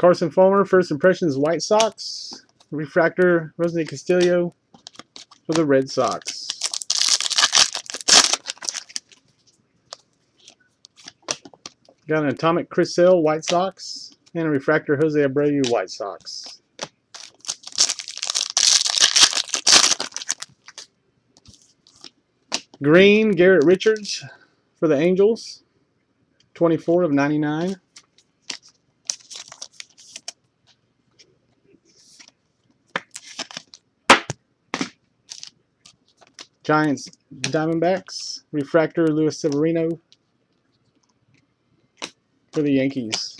Carson Fulmer, First Impressions, White Sox. Refractor, Rusney Castillo for the Red Sox. Got an Atomic Chris Sale, White Sox. And a Refractor, Jose Abreu, White Sox. Green, Garrett Richards for the Angels. 24 of 99. Giants, Diamondbacks. Refractor, Luis Severino for the Yankees.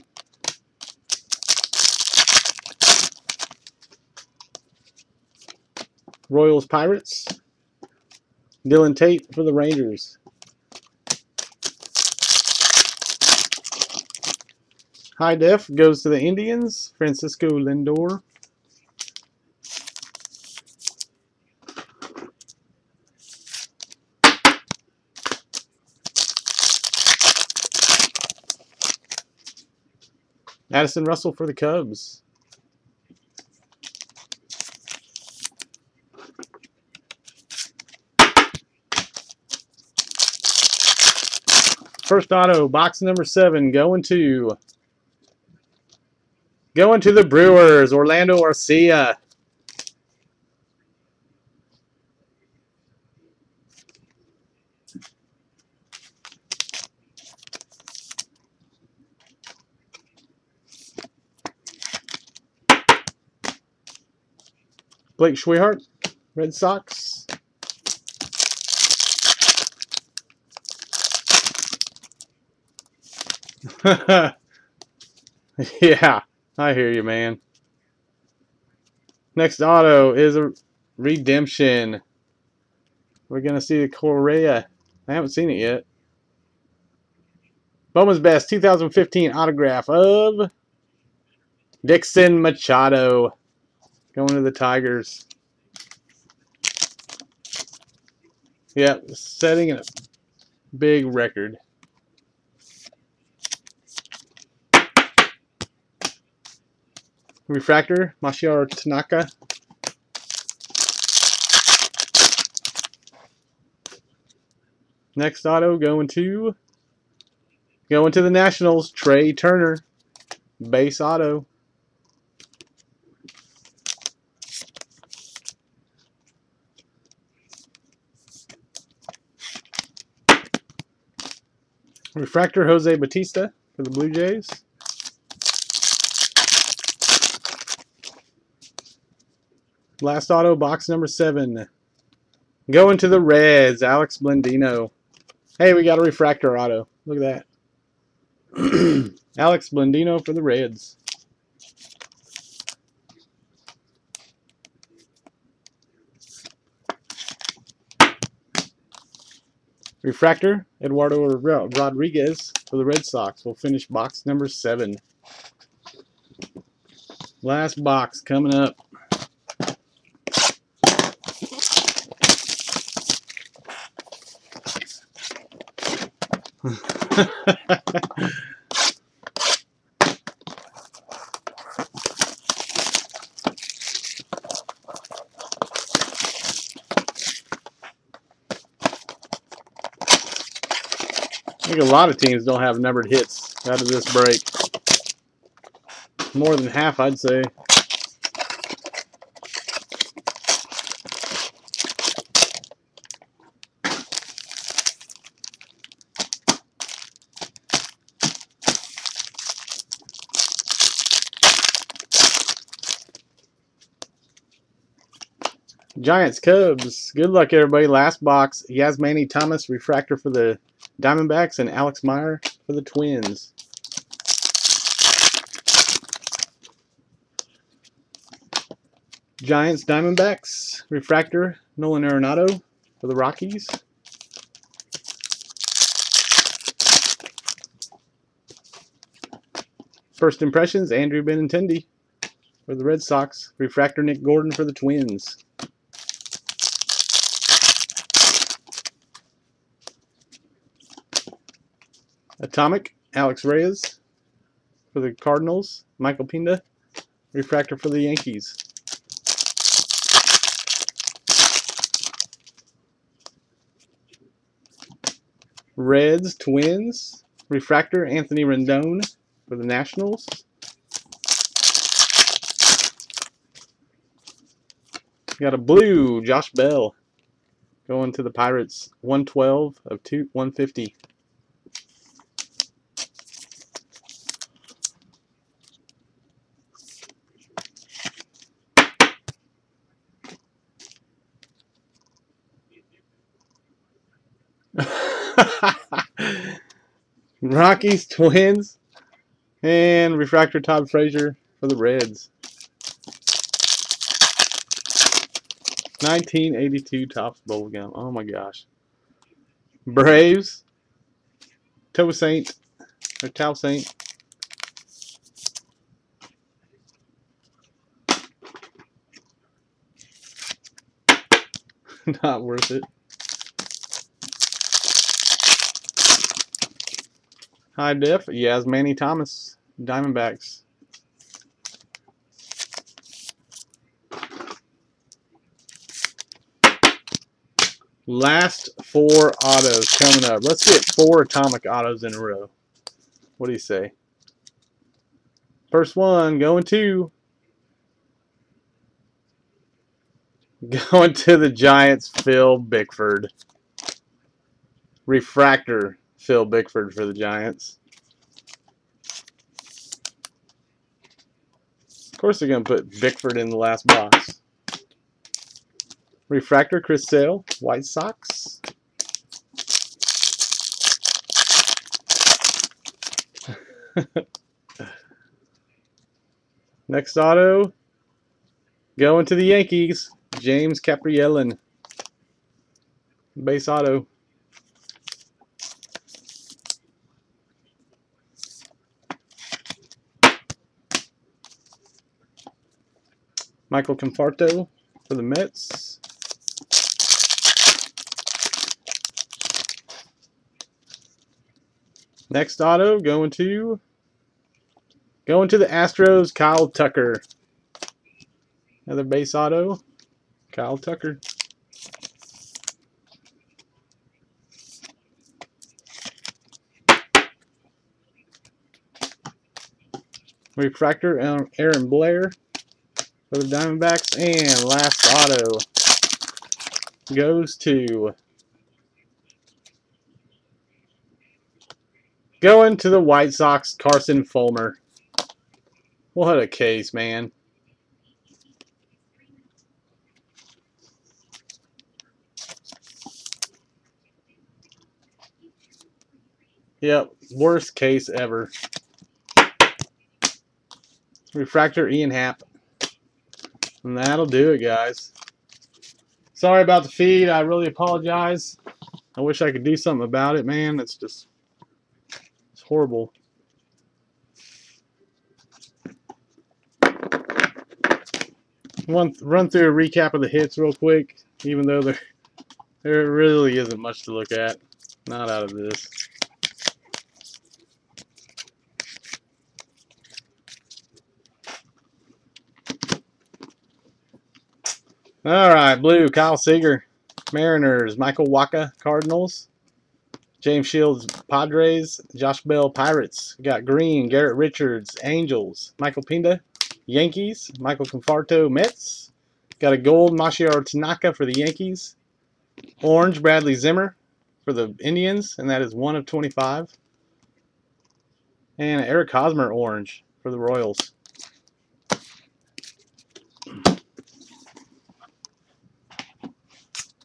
Royals, Pirates. Dylan Tate for the Rangers. High Def goes to the Indians. Francisco Lindor. Addison Russell for the Cubs. First auto, box number seven, going to going to the Brewers, Orlando Arcia. Blake Swihart, Red Sox. yeah, I hear you, man. Next auto is a redemption. We're going to see the Correa. I haven't seen it yet. Bowman's Best 2015 autograph of Dixon Machado. Going to the Tigers. Yeah, setting a big record. Refractor, Masahiro Tanaka. Next auto going to going to the Nationals, Trea Turner. Base auto. Refractor Jose Bautista for the Blue Jays. Last auto, box number seven. Going to the Reds, Alex Blandino. Hey, we got a refractor auto. Look at that. Alex Blandino for the Reds. Refractor, Eduardo Rodriguez for the Red Sox. We'll finish box number seven. Last box coming up. I think a lot of teams don't have numbered hits out of this break. More than half, I'd say. Giants, Cubs. Good luck, everybody. Last box. Yasmany Tomas, refractor for the Diamondbacks and Alex Meyer for the Twins. Giants, Diamondbacks, Refractor, Nolan Arenado for the Rockies. First impressions, Andrew Benintendi for the Red Sox. Refractor, Nick Gordon for the Twins. Atomic, Alex Reyes for the Cardinals. Michael Pineda. Refractor for the Yankees. Reds, Twins. Refractor, Anthony Rendon for the Nationals. Got a blue, Josh Bell. Going to the Pirates, 112 of two, 150. Rockies, Twins, and Refractor Todd Frazier for the Reds. 1982 Topps Bowl Gum. Oh my gosh. Braves, Toe Saint, or Tau Saint. Not worth it. High def, yes, Manny Thomas, Diamondbacks. Last four autos coming up. Let's get four atomic autos in a row. What do you say? First one going to going to the Giants, Phil Bickford. Refractor Phil Bickford for the Giants. Of course they're going to put Bickford in the last box. Refractor Chris Sale, White Sox. Next auto, going to the Yankees, James Kaprielian. Base auto. Michael Conforto for the Mets. Next auto going to going to the Astros, Kyle Tucker. Another base auto, Kyle Tucker. Refractor, um, Aaron Blair for the Diamondbacks. And last auto goes to going to the White Sox, Carson Fulmer. What a case, man. Yep, worst case ever. Refractor Ian Happ. And that'll do it, guys. Sorry about the feed. I really apologize. I wish I could do something about it, man. It's just it's horrible. One run through a recap of the hits real quick, even though there there really isn't much to look at. Not out of this. All right, blue, Kyle Seager, Mariners, Michael Wacha, Cardinals, James Shields, Padres, Josh Bell, Pirates. We got green, Garrett Richards, Angels, Michael Pineda, Yankees, Michael Conforto, Mets. Got a gold, Masahiro Tanaka for the Yankees. Orange, Bradley Zimmer for the Indians, and that is 1 of 25. And Eric Hosmer, orange for the Royals.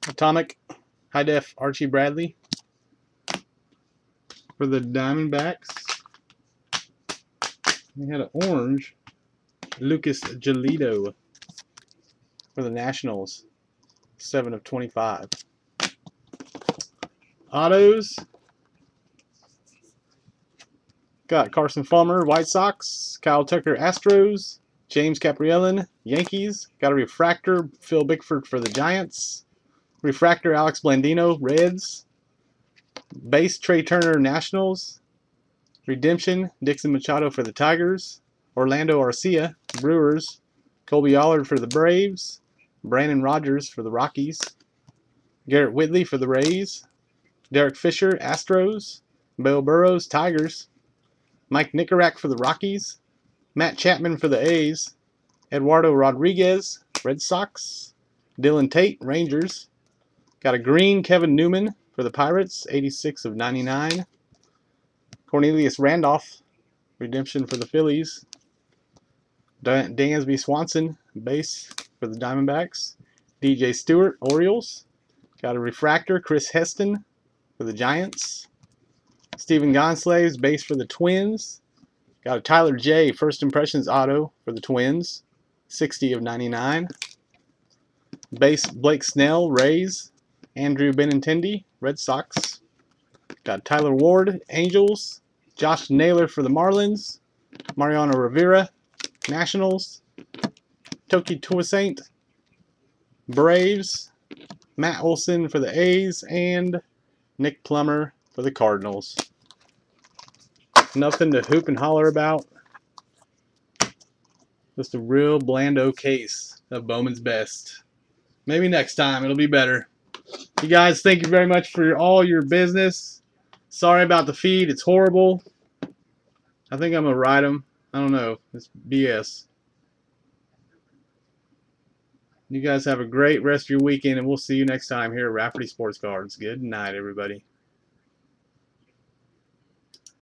Atomic High Def Archie Bradley for the Diamondbacks. We had an orange Lucas Giolito for the Nationals. 7 of 25. Autos. Got Carson Fulmer, White Sox. Kyle Tucker, Astros. James Kaprielian, Yankees. Got a refractor, Phil Bickford for the Giants. Refractor Alex Blandino, Reds. Base Trea Turner, Nationals. Redemption, Dixon Machado for the Tigers. Orlando Arcia, Brewers. Kolby Allard for the Braves. Brandon Rodgers for the Rockies. Garrett Whitley for the Rays. Derek Fisher, Astros. Bill Burrows, Tigers. Mike Nikorak for the Rockies. Matt Chapman for the A's. Eduardo Rodriguez, Red Sox. Dylan Tate, Rangers. Got a green Kevin Newman for the Pirates, 86 of 99. Cornelius Randolph, redemption for the Phillies. Dansby Swanson, base for the Diamondbacks. DJ Stewart, Orioles. Got a refractor, Chris Heston for the Giants. Stephen Gonsalves, base for the Twins. Got a Tyler Jay, first impressions auto for the Twins, 60 of 99. Base Blake Snell, Rays. Andrew Benintendi, Red Sox. Got Tyler Ward, Angels. Josh Naylor for the Marlins. Mariano Rivera, Nationals. Touki Toussaint, Braves. Matt Olson for the A's. And Nick Plummer for the Cardinals. Nothing to hoop and holler about. Just a real blando case of Bowman's Best. Maybe next time it'll be better. You guys, thank you very much for all your business. Sorry about the feed. It's horrible. I think I'm going to ride them. I don't know. It's BS. You guys have a great rest of your weekend, and we'll see you next time here at Rafferty Sports Cards. Good night, everybody.